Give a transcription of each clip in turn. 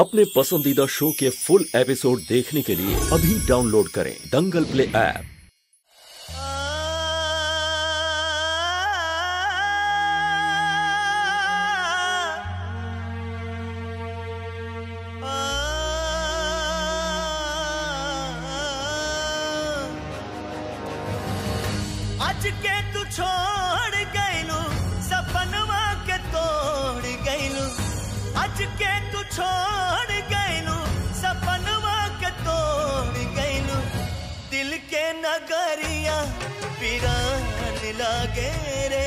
अपने पसंदीदा शो के फुल एपिसोड देखने के लिए अभी डाउनलोड करें दंगल प्ले ऐप। आज के तू छोड़ गईलू, सपनवा के तोड़ गईलू। आज के तू छोड़ लागे रे।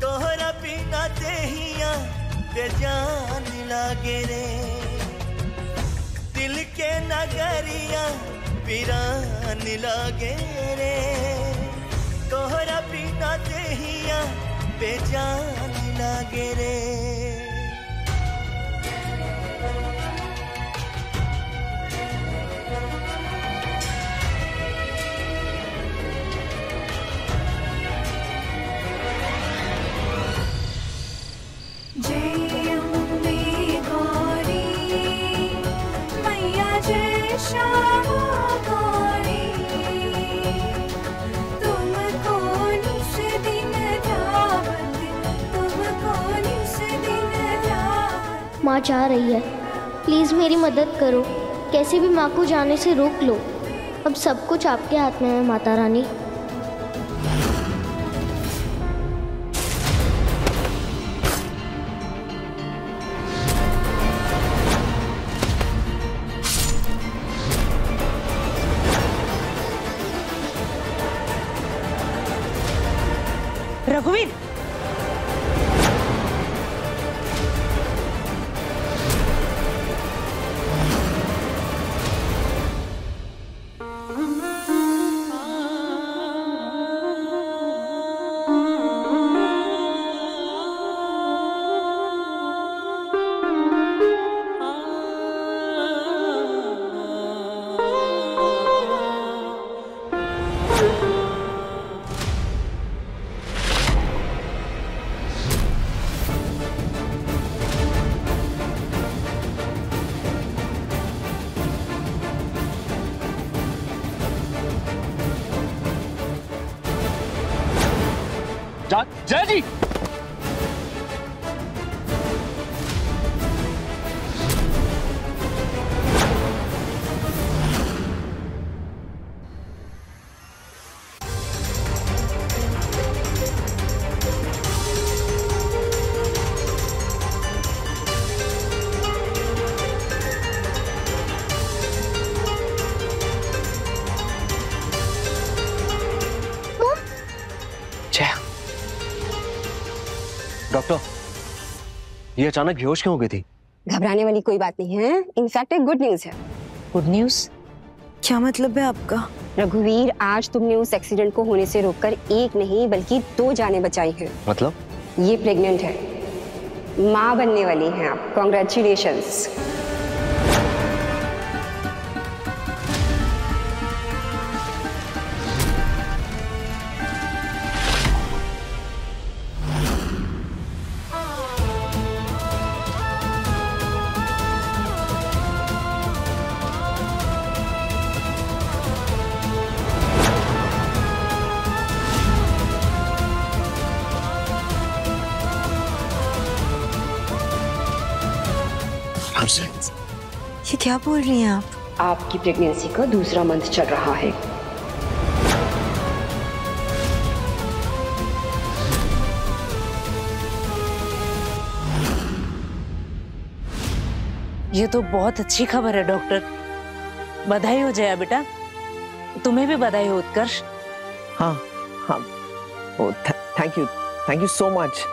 तोहरा बिना देहिया बेजान लागे रे। दिल के नगरिया पिरान लागे रे। तोहरा बिना देहिया बेजान लागे रे। माँ चाह रही है। प्लीज़ मेरी मदद करो। कैसे भी माँ को जाने से रोक लो। अब सब कुछ आपके हाथ में है, माता रानी। रघुवीर जय जी। ये अचानक बेहोश क्यों हो गई थी? घबराने वाली कोई बात नहीं है। इनफैक्ट एक गुड न्यूज़ है। गुड न्यूज़ क्या मतलब है आपका? रघुवीर आज तुमने उस एक्सीडेंट को होने से रोककर एक नहीं बल्कि दो जाने बचाई हैं। मतलब? ये प्रेग्नेंट है। माँ बनने वाली हैं आप। कॉन्ग्रेचुलेशंस ये क्या बोल रही हैं आप? आपकी प्रेगनेंसी का दूसरा मंथ चल रहा है। ये तो बहुत अच्छी खबर है डॉक्टर बधाई हो जया बेटा. तुम्हें भी बधाई हो उत्कर्ष. हाँ हाँ. ओ thank you thank you so much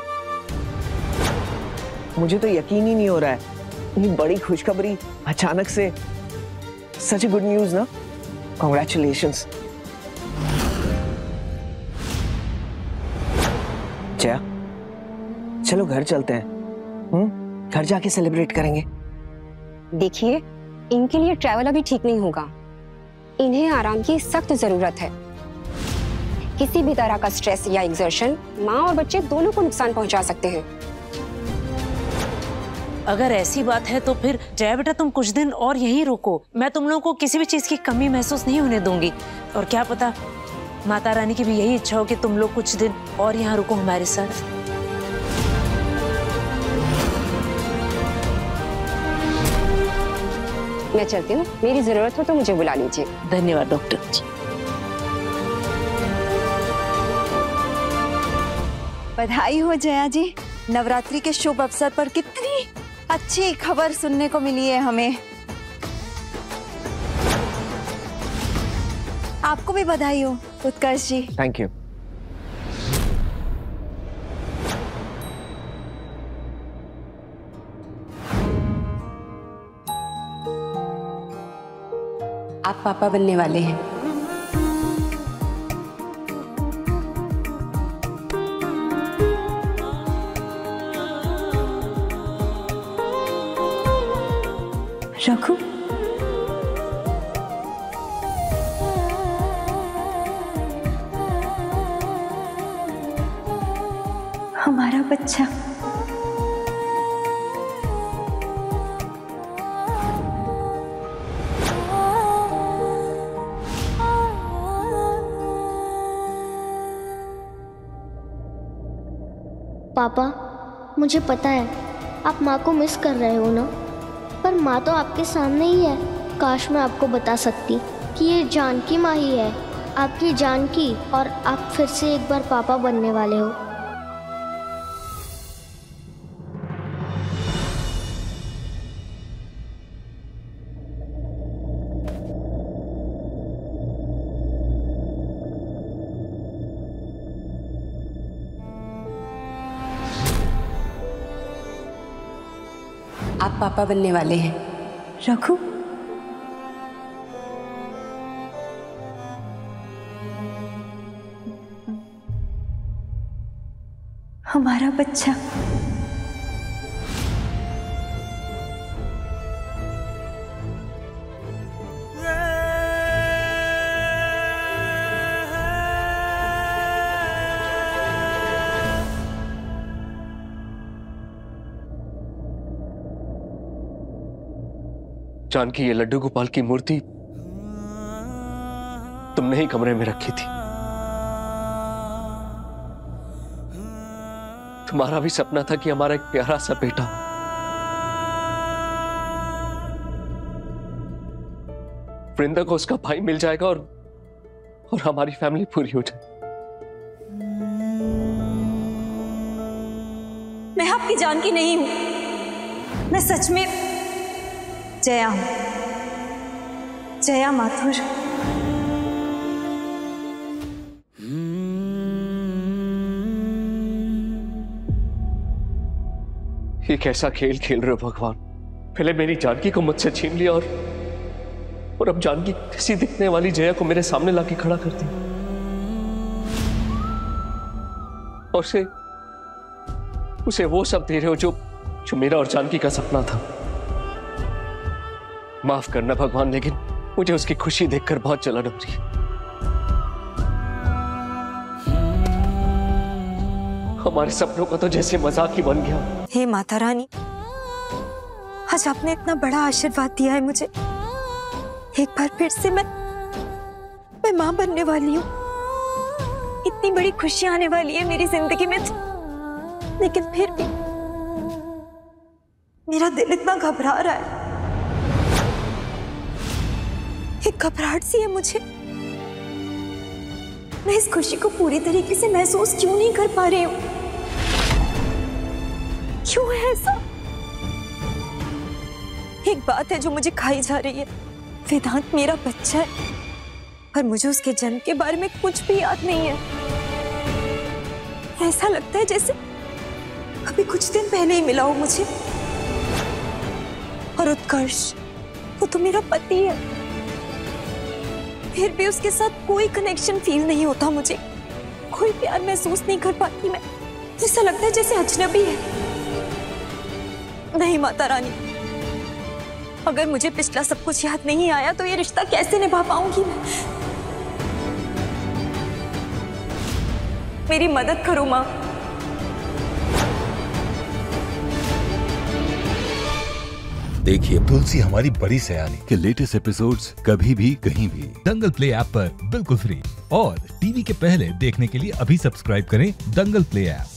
मुझे तो यकीन ही नहीं हो रहा है। इतनी बड़ी खुशखबरी अचानक से। सच गुड न्यूज़ ना? कॉन्ग्रेचुलेशंस जया, चलो घर चलते हैं। हम्म? घर जाके सेलिब्रेट करेंगे। देखिए, इनके लिए ट्रैवल अभी ठीक नहीं होगा। इन्हें आराम की सख्त ज़रूरत है। किसी भी तरह का स्ट्रेस या एग्जर्शन माँ और बच्चे दोनों को नुकसान पहुँचा सकते हैं। अगर ऐसी बात है तो फिर जया बेटा तुम कुछ दिन और यहीं रुको। मैं तुम लोगों को किसी भी चीज़ की कमी महसूस नहीं होने दूँगी। और क्या पता माता रानी की भी यही इच्छा हो कि तुम लोग कुछ दिन और यहाँ रुको हमारे साथ। मैं चलती हूँ। मेरी ज़रूरत हो तो मुझे बुला लीजिए। धन्यवाद डॉक्टर। बधाई हो जया जी। नवरात्रि के शुभ अवसर पर कितनी अच्छी खबर सुनने को मिली है हमें। आपको भी बधाई हो उत्कर्ष जी। थैंक यू आप पापा बनने वाले हैं। रघु हमारा बच्चा। पापा, मुझे पता है, आप माँ को मिस कर रहे हो ना? पर माँ तो आपके सामने ही है। काश मैं आपको बता सकती कि ये जानकी माँ ही है। आपकी जानकी और आप फिर से एक बार पापा बनने वाले हो। पापा बनने वाले हैं। रघु? हमारा बच्चा जानकी ये लड्डू गोपाल की मूर्ति तुमने ही कमरे में रखी थी। तुम्हारा भी सपना था कि हमारा एक प्यारा सा बेटा वृंदा को उसका भाई मिल जाएगा और और हमारी फैमिली पूरी हो जाए मैं आपकी जानकी नहीं हूँ। मैं सच में जया जया माथुर ये कैसा खेल खेल रहे हो भगवान? पहले मेरी जानकी को मुझसे छीन लिया और और अब जानकी किसी दिखने वाली जया को मेरे सामने लाके खड़ा कर दिया और उसे उसे वो सब दे रहे हो जो जो मेरा और जानकी का सपना था। माफ़ करना भगवान, लेकिन मुझे उसकी खुशी देखकर बहुत जलन हो रही हमारे सपनों का तो जैसे मज़ाक ही बन गया। हे माता रानी, आज आपने इतना बड़ा आशीर्वाद दिया है मुझे। एक बार फिर से मैं मैं माँ बनने वाली हूँ। इतनी बड़ी खुशी आने वाली है मेरी ज़िंदगी में लेकिन फिर भी मेरा दिल इतना घबरा रहा है। एक घबराहट सी है मुझे। मैं इस खुशी को पूरी तरीके से महसूस क्यों नहीं कर पा रही हूँ? क्यों है ऐसा? एक बात है जो मुझे खाई जा रही है। वेदांत मेरा बच्चा है। पर मुझे उसके जन्म के बारे में कुछ भी याद नहीं है। ऐसा लगता है जैसे अभी कुछ दिन पहले ही मिला हो मुझे। और उत्कर्ष, वो तो मेरा पति है। फिर भी उसके साथ कोई कनेक्शन फील नहीं होता मुझे। कोई प्यार महसूस नहीं कर पाती मैं। ऐसा लगता है जैसे अजनबी है। नहीं माता रानी, अगर मुझे पिछला सब कुछ याद नहीं आया तो ये रिश्ता कैसे निभा पाऊँगी मैं? मेरी मदद करो माँ। देखिए। तुलसी हमारी बड़ी सयानी। के लेटेस्ट एपिसोड्स कभी भी कहीं भी। दंगल प्ले ऐप पर बिल्कुल फ्री। और टीवी के पहले देखने के लिए अभी सब्सक्राइब करें दंगल प्ले ऐप।